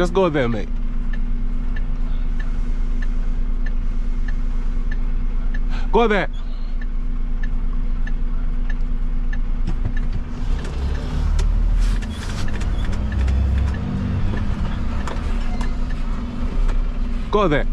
Just go there, mate. Go there. Go there.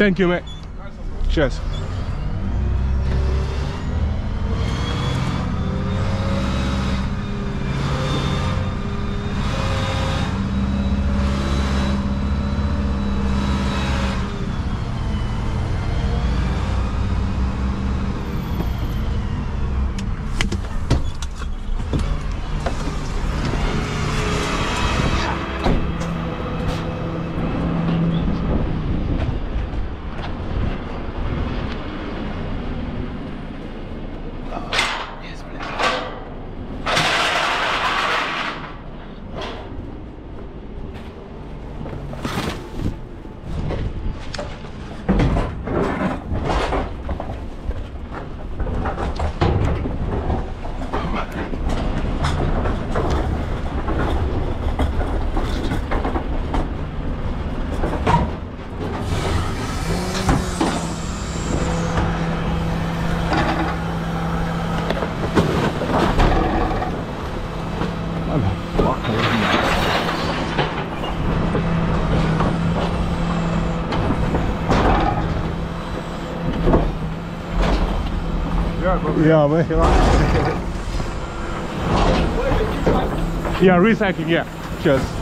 Thank you, mate. Cheers. Yeah, man. yeah, recycling, yeah. Cheers.